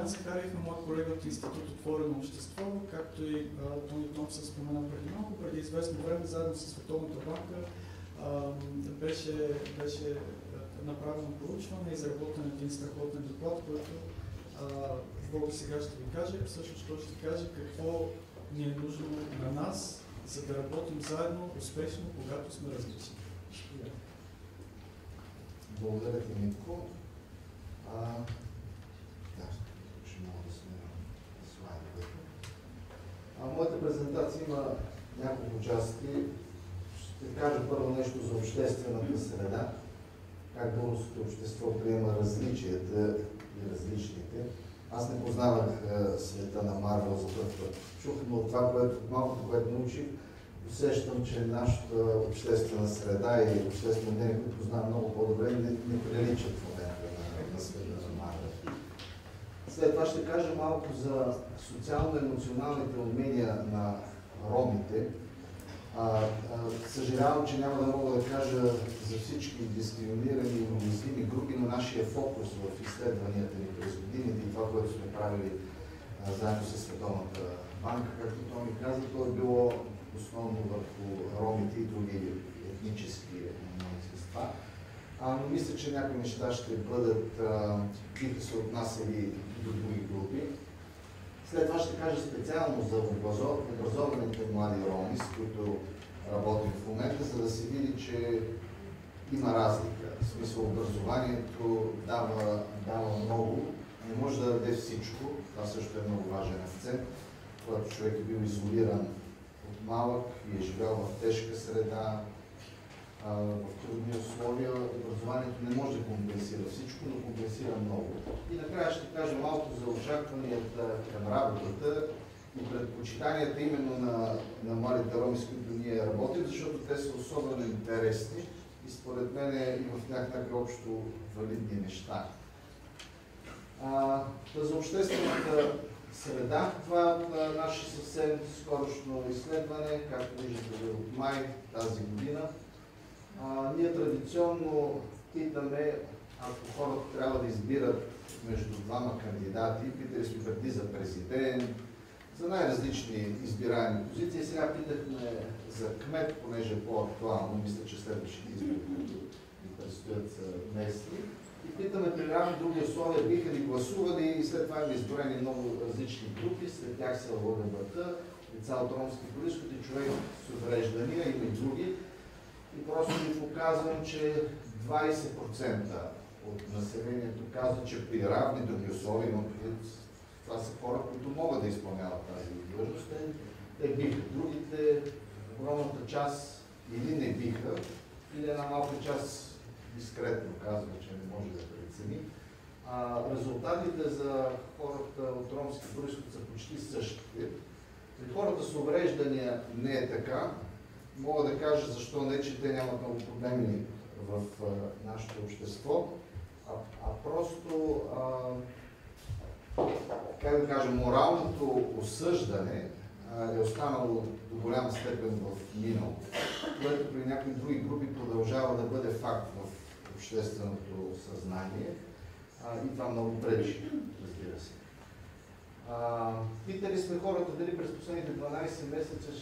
Делян Захариев е моят колега от Институт Отворено общество, както и Тони Томпсън спомена преди малко, преди известно време, заедно с Световната банка, беше, беше направено проучване, изработен един страхотен доклад, който Бог сега ще ви каже, всъщност ще каже какво ни е нужно на нас, за да работим заедно успешно, когато сме различни. Благодаря ти, Митко. Мога да сме слайдовете. Моята презентация има няколко части. Ще кажа първо нещо за обществената среда, как българското общество приема различията и различните. Аз не познавах е, света на Марвел за първ път. Чух, но това, което, малкото, което научих, усещам, че нашата обществена среда и обществено мнение, които познавам много по-добре, не, не приличат в момента на, на света на. След това ще кажа малко за социално-емоционалните умения на ромите, а, а, съжалявам, че няма да мога да кажа за всички дискриминирани и уязвими групи, но нашия фокус в изследванията ни през годините и това, което сме правили а, заедно с Световната банка, както той ми каза, то е било основно върху ромите и други етнически малцинства. А, но мисля, че някои неща ще бъдат, биха се отнасяли до други групи. След това ще кажа специално за образованите млади роми, с които работим в момента, за да се види, че има разлика. В смисъл образованието дава, дава много, не може да даде всичко. Това също е много важен акцент. Когато човек е бил изолиран от малък и е живял в тежка среда, в трудни условия, образованието не може да компенсира всичко, но компенсира много. И накрая ще кажа малко за очакванията към работата и предпочитанията именно на, на младите роми, с които ние работим, защото те са особено интересни и според мен е и в тях някакви общо валидни неща. А, за обществената среда, това е наше съвсем скорошно изследване, както виждате от май тази година. А, ние традиционно питаме, ако хората трябва да избират между двама кандидати, питали сме преди за президент, за най-различни избираеми позиции. Сега питахме за кмет, понеже е по-актуално, мисля, че следващите избори, които ни предстоят местни. И питаме при равни други условия, биха ли гласували и след това има изброени много различни групи, след тях са ЛГБТ, лица от ромски происход и човек с увреждания, има и други. И просто ви показвам, че 20% от населението казва, че при равни други условия, но това са хора, които могат да изпълняват тази длъжност, те биха. Другите, огромната част или не биха, или една малка част дискретно казва, че не може да прецени. А, резултатите за хората от ромски происход са почти същите. При хората с увреждания не е така, мога да кажа защо не, че те нямат много проблеми в а, нашето общество, а, а просто, а, как да кажа, моралното осъждане е останало до голяма степен в миналото, което при някои други групи продължава да бъде факт в общественото съзнание а, и това много пречи, питали сме хората дали през последните 12 месеца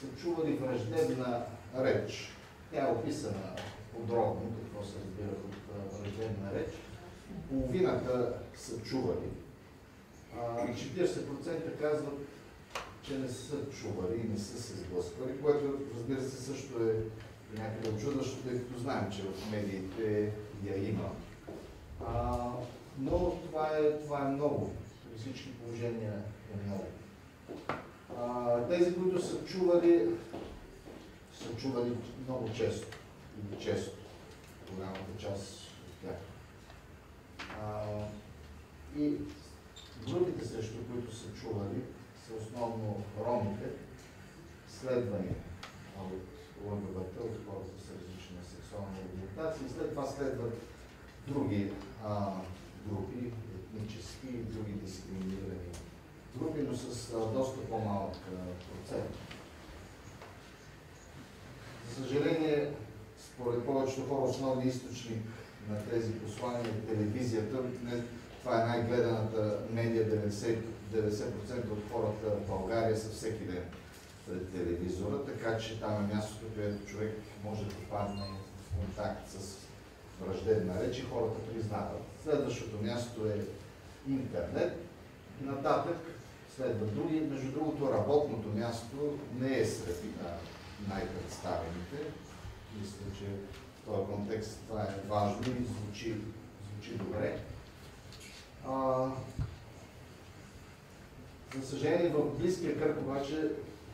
са чували враждебна реч. Тя е описана подробно, какво се разбира от враждебна реч. Половината са чували. И 40% казват, че не са чували и не са се сблъсквали, което разбира се също е някъде очудващо, тъй като знаем, че в медиите я има. Но това е, това е много. При всички положения е много. А, тези, които са чували, са чували много често или често, голямата част от тях. А, и групите срещу които са чували са основно ромите, следвани от ЛГБТ, от хората с различна сексуална ориентация и след това следват други а, етнически и други дискриминирани групи, но с доста по-малък процент. За съжаление, според повечето хора, основният източник на тези послания е телевизията. Това е най-гледаната медия, 90%, 90% от хората в България са всеки ден пред телевизора, така че там е мястото, където човек може да попадне в контакт с враждебна реч и хората признават. Следващото място е интернет. Нататък следва други. Между другото, работното място не е сред най-представените. Мисля, че в този контекст това е важно и звучи, звучи добре. А, за съжаление, в близкия кръг обаче,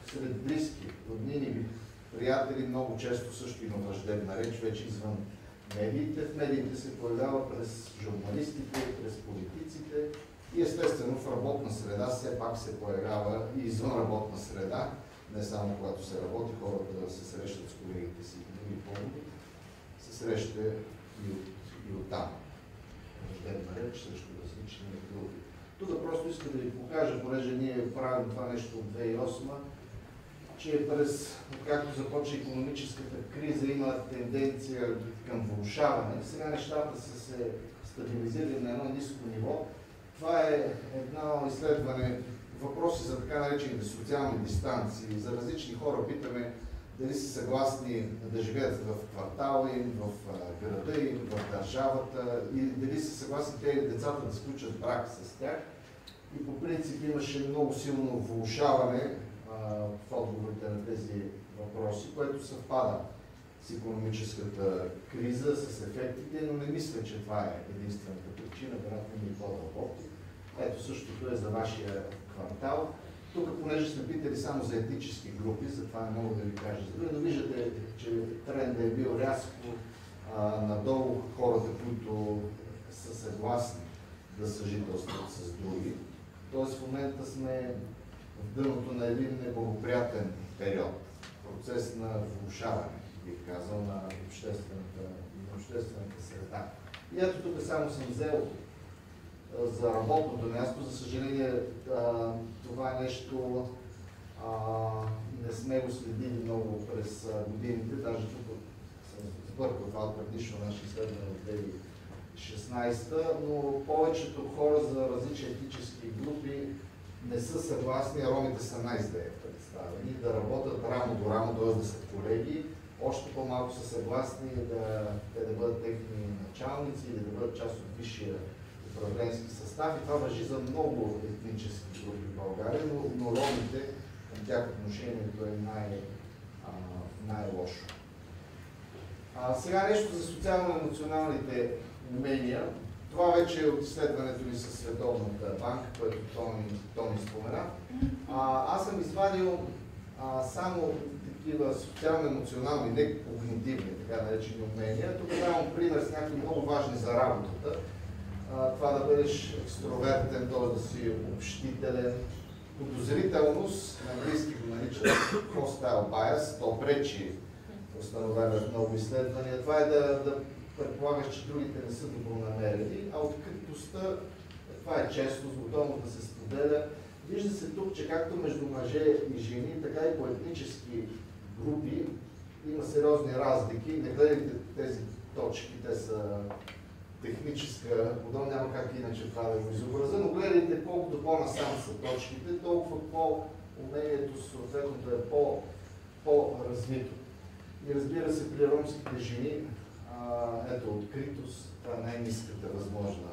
сред близки, роднини, приятели, много често също има враждебна реч, вече извън медиите. В медиите се появява през журналистите, през политиците и естествено в работна среда все пак се появява и извън работна среда, не само когато се работи, хората да се срещат с колегите си и други поводи, се среща и от, и от там. Враждебна реч срещу различни групи. Тук просто искам да ви покажа, понеже ние правим това нещо от 2008 че през, както започва економическата криза, има тенденция към влушаване. Сега нещата са се стабилизирали на едно ниско ниво. Това е едно изследване, въпроси за така наречените социални дистанции. За различни хора питаме дали са съгласни да живеят в квартала им, в града им, в държавата и дали са съгласни те децата да сключат брак с тях. И по принцип имаше много силно влушаване в отговорите на тези въпроси, което съвпада с економическата криза, с ефектите, но не мисля, че това е единствената причина, вероятно ми по-дълбоки. Ето същото е за вашия квартал. Тук, понеже сме питали само за етнически групи, затова не мога да ви кажа за други, виждате, че трендът е бил рязко а, надолу хората, които са съгласни да съжителстват с други. Тоест в момента сме в дъното на един неблагоприятен период, процес на влушаване, бих казал, на обществената, на обществената среда. И ето тук само съм взел за работното място. За съжаление, това е нещо, не сме го следили много през годините, даже тук съм сбъркал това от предишно наше изследване от 2016, но повечето хора за различни етнически групи не са съгласни, ромите са най-зле представени, да работят рамо до рамо, т.е. да са колеги, още по-малко са съгласни да, те да бъдат техни началници или да бъдат част от висшия управленски състав. И това въжи за много етнически групи в България, но, но ромите към тях отношението е най, най-лошо. А, сега нещо за социално-емоционалните умения. Това вече е от изследването ни със Световната банка, което Тони, Тони спомена. А, аз съм извадил а, само такива социално-емоционални, не когнитивни, така наречени умения. Тук давам пример с някакви много важни за работата. А, това да бъдеш екстровертен, т.е. да си общителен. Подозрителност, на английски го наричат hostile bias, то пречи установено в много изследвания. Това е да, да предполагаш, че другите не са добронамерени, а откритостта, това е честност, готовност да се споделя. Вижда се тук, че както между мъже и жени, така и по етнически групи има сериозни разлики. Не гледайте тези точки, те са техническа, подобно няма как иначе това да го изобразя, но гледайте колкото по-насам са точките, толкова по-умението съответното е по-развито. И разбира се, при ромските жени ето, откритост, това е най-низката възможна.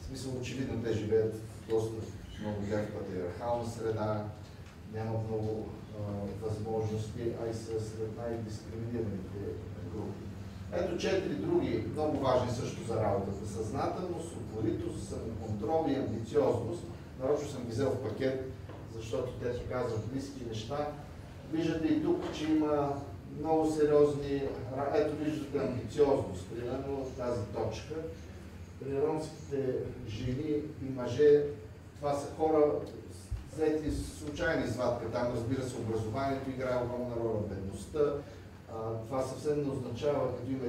В смисъл, очевидно, те живеят в доста много тях патриархална среда, нямат много а, възможности, а и са сред най-дискриминираните групи. Ето четири други, много важни също за работата. Съзнателност, упоритост, самоконтрол и амбициозност. Нарочно съм ги взел в пакет, защото те се казват близки неща. Виждате и тук, че има много сериозни, ето виждате амбициозност, примерно тази точка. При ромските жени и мъже, това са хора, взети случайни извадка, там разбира се образованието играе огромна роля, бедността. А, това съвсем не означава, като има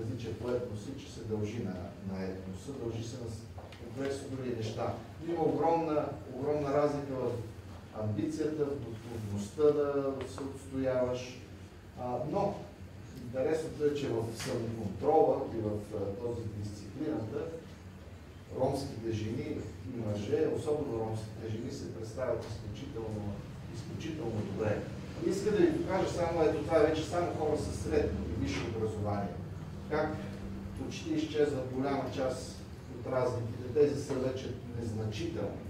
различия по етноси, че се дължи на, на етноса, дължи се на комплексно други неща. Има огромна, огромна разлика в амбицията, в готовността да се отстояваш, но интересното е, че в самоконтрола и в този дисциплината ромските жени и мъже, особено ромските жени, се представят изключително, изключително добре. Иска да ви покажа само, ето това е вече само хора с средно и висше образование. Как почти изчезват голяма част от разликите. Тези са вече незначителни.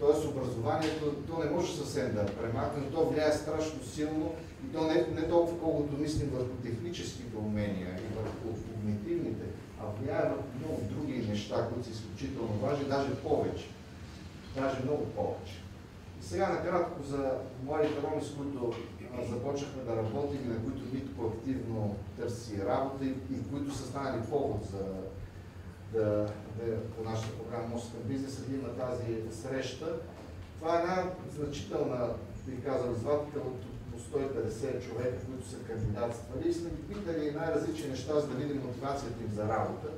Тоест образованието, то не може съвсем да премахне, то влияе страшно силно и то не, не толкова колкото мислим върху техническите умения и върху когнитивните, а влияе върху много други неща, които са изключително важни, даже повече. Даже много повече. И сега накратко за младите роми, с които започнахме да работим на които Митко активно търси работа и, и които са станали повод за да, да по нашата програма Мост към бизнеса да има тази среща. Това е една значителна, бих казал, извадка от 150 човека, които са кандидатствали и сме ги питали най-различни неща, за да видим мотивацията им за работа.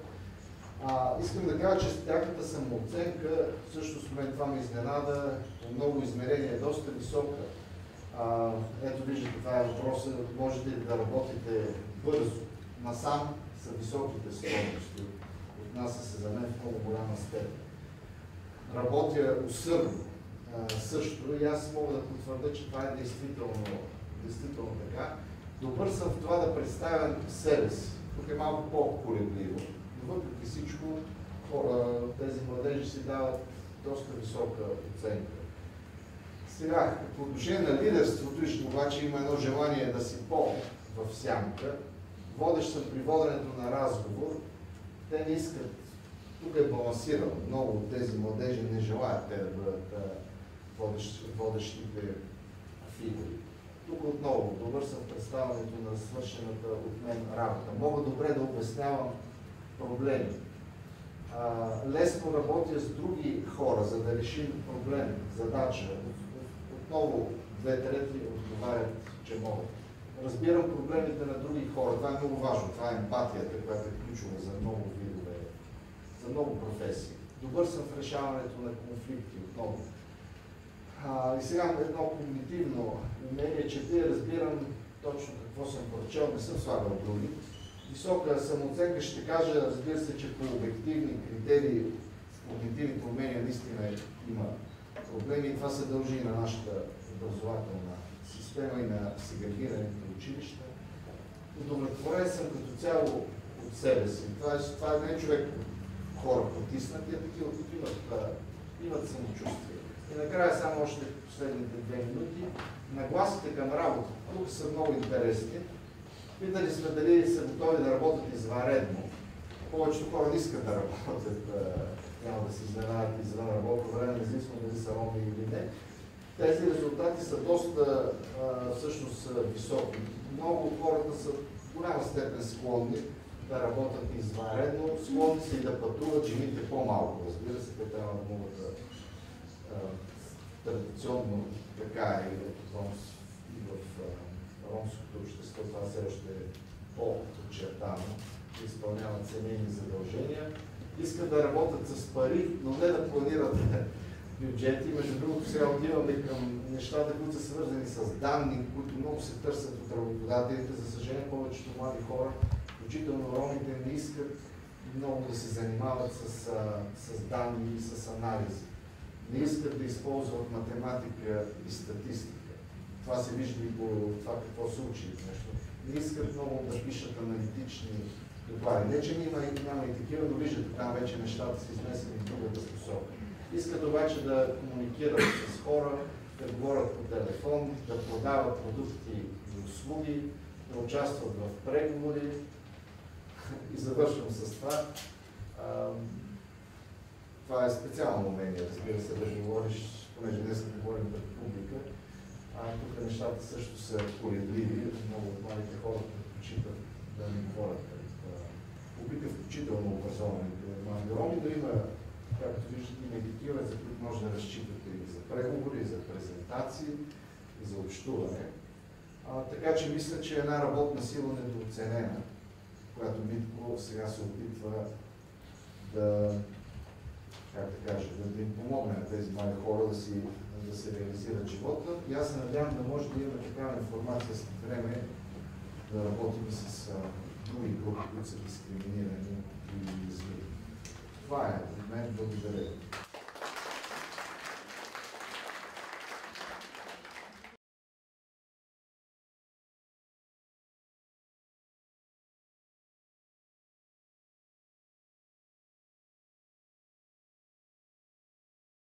А, искам да кажа, че тяхната самооценка, също с мен това ме изненада, по много измерения е доста висока. А, ето виждате, това е въпросът, можете ли да работите бързо. Насам са високите стоености. Отнася се за мен в много голяма степен. Работя усърдно също и аз мога да потвърда, че това е действително, действително така. Добър съм в това да представям себе си. Тук е малко по-колебливо. Но въпреки всичко, хора, тези младежи си дават доста висока оценка. Сега, по отношение на лидерството, обаче има едно желание да си по-в сянка. Водещ съм при воденето на разговор. Те не искат, тук е балансирано. Много от тези младежи не желаят те да бъдат водещ, водещите фигури. Тук отново, добър съм в представянето на свършената от мен работа. Мога добре да обяснявам проблеми. А, лесно работя с други хора, за да решим проблем, задача. Отново две трети отговарят, че могат. Разбирам проблемите на други хора. Това е много важно. Това е емпатията, която е ключова за много видове, за много професии. Добър съм в решаването на конфликти отново. А, и сега едно когнитивно умение, че те разбирам точно какво съм прочел, не съм слагал други. Висока самооценка ще кажа, разбира се, че по обективни критерии когнитивните умения наистина има проблеми и това се дължи и на нашата образователна система и на сегрегираните училища. Удовлетворен съм като цяло от себе си. Това е, това не човек хора потиснати, а такива, които имат, имат самочувствие. И накрая само още последните две минути. Нагласите към работа. Тук са много интересни. Питали сме дали са готови да работят извънредно. Повечето хора не искат да работят, няма да се изненадат извън работно време, независимо дали са роми или не. Тези резултати са доста всъщност високи. Много хората са в голяма степен склонни да работят извънредно, склонни са и да пътуват, жените по-малко, разбира се, те трябва да могат да традиционно така е и в ромското общество, това все още е по-очертано, изпълняват семейни задължения, искат да работят с пари, но не да планират бюджети. Между другото, сега отиваме към нещата, които са свързани с данни, които много се търсят от работодателите. За съжаление, повечето млади хора, включително ромите, не искат много да се занимават с, с данни и с анализи не искат да използват математика и статистика. Това се вижда и по това какво се учи нещо. Не искат много да пишат аналитични доклади. Не, че няма, няма и такива, но виждате, там вече нещата са изнесени в другата посока. Искат обаче да комуникират с хора, да говорят по телефон, да продават продукти и услуги, да участват в преговори. И завършвам с това. Това е специално умение, разбира се, да говориш, понеже днес говорим пред публика. А тук нещата също са колебливи. Много от малите хора предпочитат да не говорят пред публика, включително образованите млади роми, но има, както виждате, такива, за които може да разчитате и за преговори, и за презентации, и за общуване. А, така че мисля, че една работна сила недооценена, която Митко сега се опитва да как да кажа, да им помогне на тези млади хора да, си, да се реализират живота. И аз се надявам да може да имаме такава информация след време, да работим с други групи, които са дискриминирани и уязвими. Това е мен. Благодаря ви.